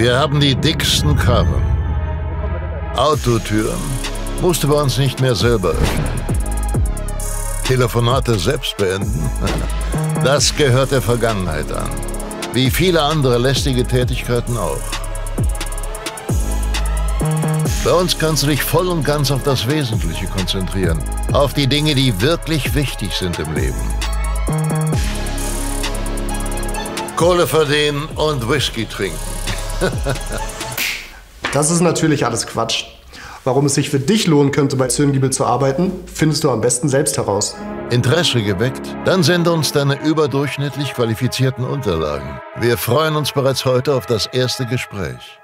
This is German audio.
Wir haben die dicksten Karren. Autotüren musste bei uns nicht mehr selber öffnen. Telefonate selbst beenden, das gehört der Vergangenheit an. Wie viele andere lästige Tätigkeiten auch. Bei uns kannst du dich voll und ganz auf das Wesentliche konzentrieren. Auf die Dinge, die wirklich wichtig sind im Leben. Kohle verdienen und Whisky trinken. das ist natürlich alles Quatsch. Warum es sich für dich lohnen könnte, bei Zürngiebel zu arbeiten, findest du am besten selbst heraus. Interesse geweckt? Dann sende uns deine überdurchschnittlich qualifizierten Unterlagen. Wir freuen uns bereits heute auf das erste Gespräch.